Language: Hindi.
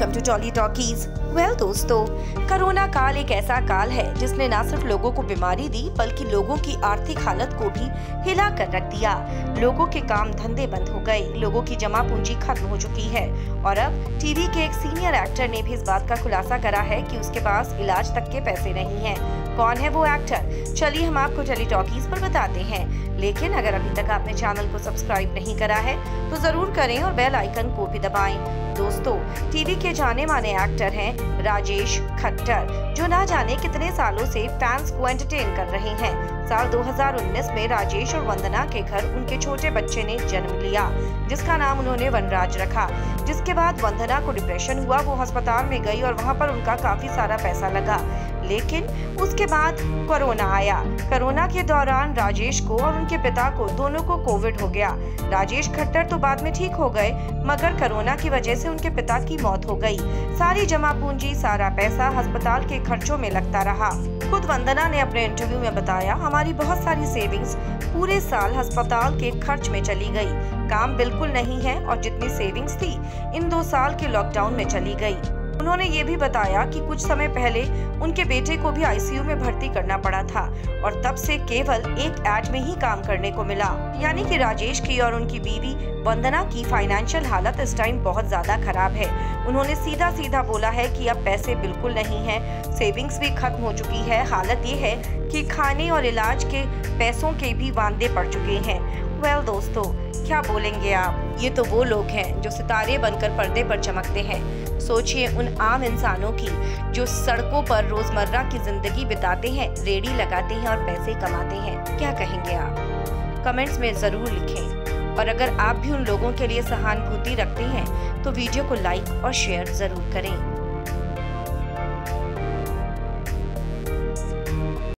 Welcome to Tolly Talkies well दोस्तों कोरोना काल एक ऐसा काल है जिसने न सिर्फ़ लोगों को बीमारी दी, बल्कि लोगों की आर्थिक हालत को भी हिला कर रख दिया। लोगों के काम धंधे बंद हो गए, लोगों की जमा पूंजी खत्म हो चुकी है। और अब टीवी के एक सीनियर एक्टर ने भी इस बात का खुलासा करा है कि उसके पास इलाज तक के पैसे नहीं है। कौन है वो एक्टर चलिए हम आपको टेली टॉकीज पर बताते हैं। लेकिन अगर अभी तक आपने चैनल को सब्सक्राइब नहीं करा है तो ज़रूर करें और बेल आइकन को भी दबाएँ। दोस्तों टीवी के जाने माने एक्टर हैं राजेश खट्टर, जो ना जाने कितने सालों से फैंस को एंटरटेन कर रहे हैं। साल 2019 में राजेश और वंदना के घर उनके छोटे बच्चे ने जन्म लिया, जिसका नाम उन्होंने वनराज रखा। जिसके बाद वंदना को डिप्रेशन हुआ, वो अस्पताल में गई और वहाँ पर उनका काफ़ी सारा पैसा लगा। लेकिन उसके बाद कोरोना आया। कोरोना के दौरान राजेश को और उनके पिता को दोनों को कोविड हो गया। राजेश खट्टर तो बाद में ठीक हो गए, मगर कोरोना की वजह से उनके पिता की मौत हो गई। सारी जमा पूंजी, सारा पैसा अस्पताल के खर्चों में लगता रहा। खुद वंदना ने अपने इंटरव्यू में बताया, हमारी बहुत सारी सेविंग्स पूरे साल अस्पताल के खर्च में चली गई। काम बिल्कुल नहीं है और जितनी सेविंग्स थी, इन दो साल के लॉकडाउन में चली गई। उन्होंने ये भी बताया कि कुछ समय पहले उनके बेटे को भी आईसीयू में भर्ती करना पड़ा था और तब से केवल एक एड में ही काम करने को मिला। यानी कि राजेश की और उनकी बीवी वंदना की फाइनेंशियल हालत इस टाइम बहुत ज़्यादा खराब है। उन्होंने सीधा सीधा बोला है कि अब पैसे बिल्कुल नहीं है। सेविंग्स भी खत्म हो चुकी है। हालत ये है कि खाने और इलाज के पैसों के भी वादे पड़ चुके हैं। वेल दोस्तों क्या बोलेंगे आप? ये तो वो लोग हैं जो सितारे बनकर पर्दे पर चमकते हैं। सोचिए उन आम इंसानों की, जो सड़कों पर रोज़मर्रा की ज़िंदगी बिताते हैं, रेडी लगाते हैं और पैसे कमाते हैं। क्या कहेंगे आप? कमेंट्स में ज़रूर लिखें। और अगर आप भी उन लोगों के लिए सहानुभूति रखते हैं तो वीडियो को लाइक और शेयर ज़रूर करें।